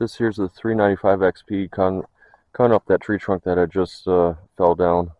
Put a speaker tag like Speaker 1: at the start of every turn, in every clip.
Speaker 1: This here's the 395 XP con cutting up that tree trunk that I just uh, fell down.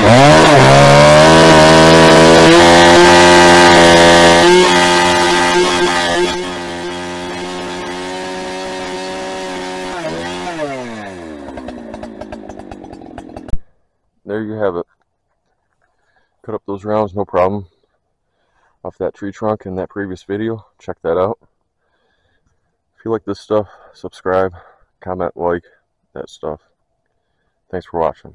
Speaker 1: Oh, there you have it. Cut up those rounds, no problem. Off that tree trunk in that previous video. Check that out. If you like this stuff, subscribe, comment, like, that stuff. Thanks for watching.